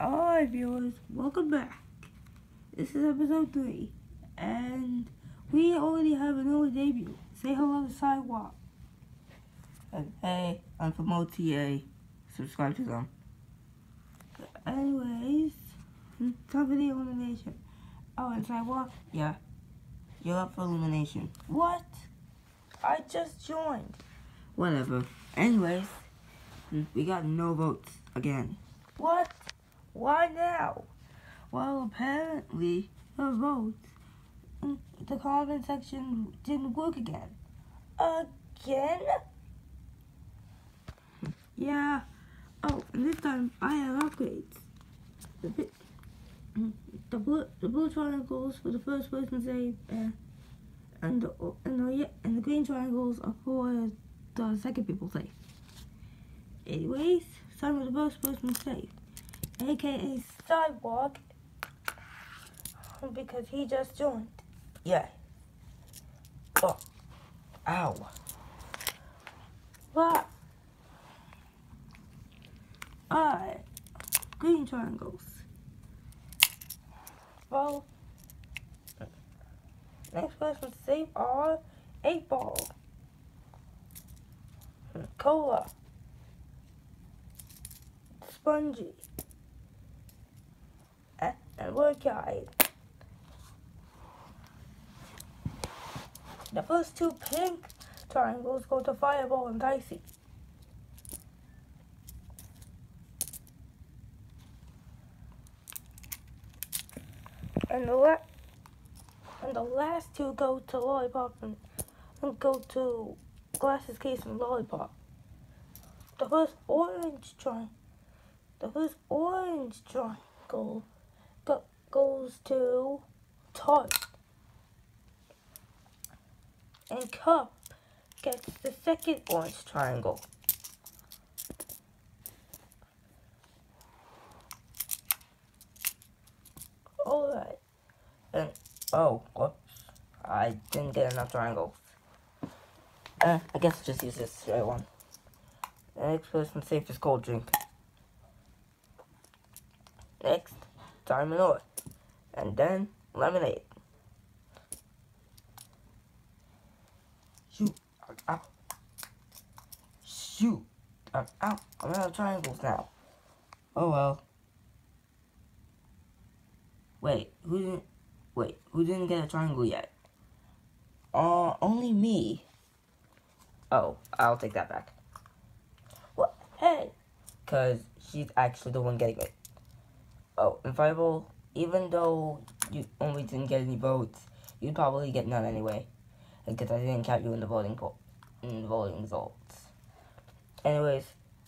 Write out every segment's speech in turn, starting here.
Alright viewers, welcome back. This is episode 3, and we already have an early debut. Say hello to Sidewalk. And hey, I'm from OTA. Subscribe to them. Anyways, time for the elimination. Oh, and Sidewalk? Yeah. You're up for elimination. What? I just joined. Whatever. Anyways, we got no votes again. What? Why now? Well, apparently, the votes in the comment section didn't work again. Again? yeah. Oh, and this time I have upgrades. The, the blue, the blue triangles for the first person save, uh, and the and the and the green triangles are for the second people save. Anyways, time for the first person save aka Sidewalk, because he just joined. Yeah. Oh. Ow. What? Alright. Green triangles. Well, next person to save are 8 ball. Cola. Spongy and work guide. The first two pink triangles go to Fireball and Dicey. And the, la and the last two go to Lollipop and, and go to Glasses Case and Lollipop. The first orange triangle, the first orange triangle goes to Todd. And Cup gets the second orange triangle. Alright. And, oh, whoops. I didn't get enough triangles. Uh, I guess I'll just use this straight one. Next person safe is cold drink. Next. Diamond ore, and then lemonade. Shoot, ow, shoot, ow, ow, I'm out of triangles now. Oh well. Wait, who didn't, wait, who didn't get a triangle yet? Uh, only me. Oh, I'll take that back. What? Hey! Because she's actually the one getting it. Oh, and Fireball, even though you only didn't get any votes, you'd probably get none anyway. Because I didn't count you in the voting poll, in the voting results. Anyways,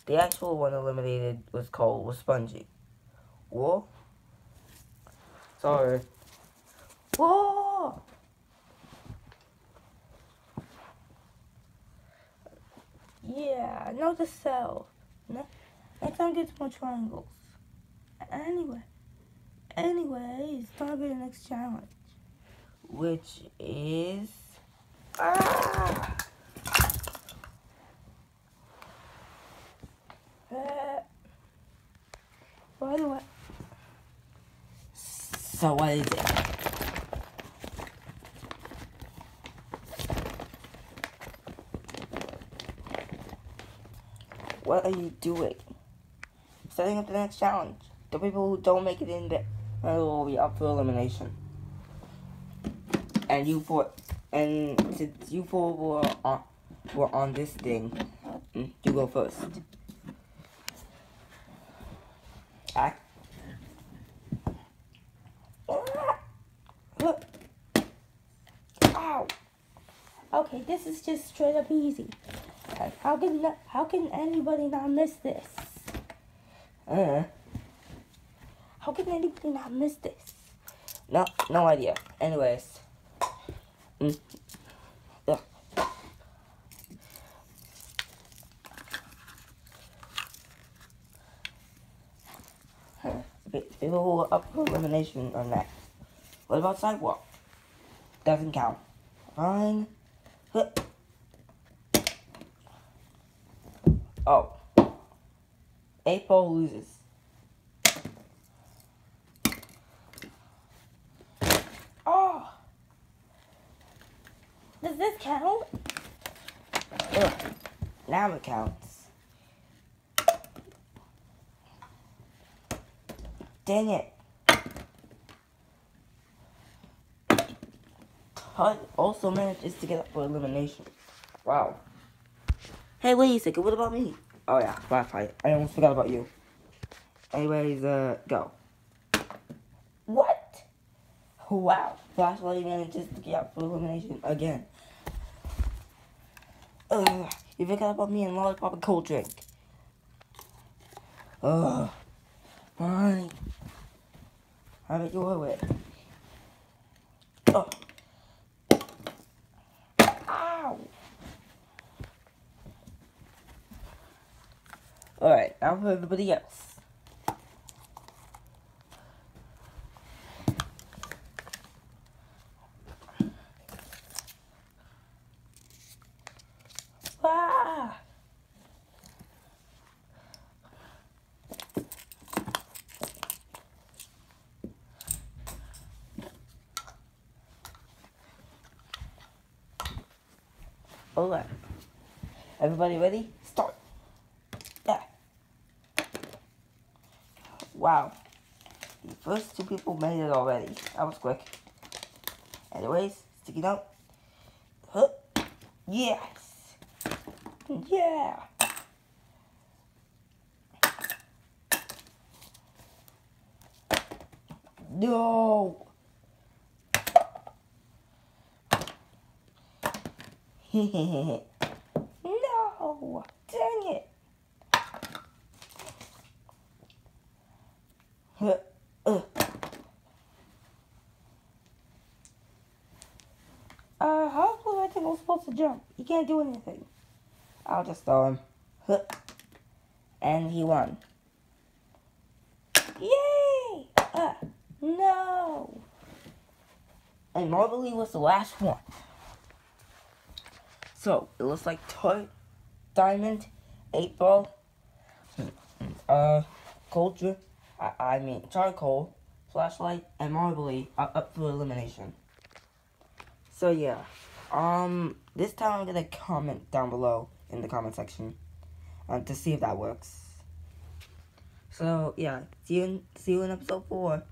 the actual one eliminated was called was Spongy. Whoa. Sorry. Whoa! Yeah, know the cell. No. Next time get more triangles. Anyway, anyway, it's time for the next challenge, which is ah. Uh, by the way, so what is it? What are you doing? Setting up the next challenge. The people who don't make it in there will be up for elimination. And you four, and since you four were on, were on this thing, mm, you go first. Act. Ow. Okay, this is just straight up easy. How can how can anybody not miss this? Uh. How can anybody not miss this? No, no idea. Anyways. Mm. Yeah. People up for elimination on that. What about sidewalk? Doesn't count. Fine. Oh. Ball loses. Does this count? Ugh. Now it counts. Dang it. Todd also manages to get up for elimination. Wow. Hey, wait a second. What about me? Oh, yeah. Flashlight. I almost forgot about you. Anyways, uh, go. Wow. Flashlight manages to get out for elimination again. Ugh. You forgot about me and Lollipop and Cold Drink. Ugh. Fine. Have it your way. Ugh. Ow. Alright, now for everybody else. Ah! Alright. Everybody ready? Start. Yeah. Wow. The first two people made it already. That was quick. Anyways, sticky note. Huh. Yes. Yeah. No. No. Dang it. Uh. How was I think I supposed to jump? He can't do anything. I'll just throw him. And he won. Yay! Uh, no! And Marbly was the last one. So, it looks like Toy, Diamond, 8 Ball, uh, Culture, I, I mean, Charcoal, Flashlight, and Marbly are up for elimination. So, yeah. Um, this time I'm gonna comment down below in the comment section um, to see if that works. So, yeah, see you in, see you in episode 4.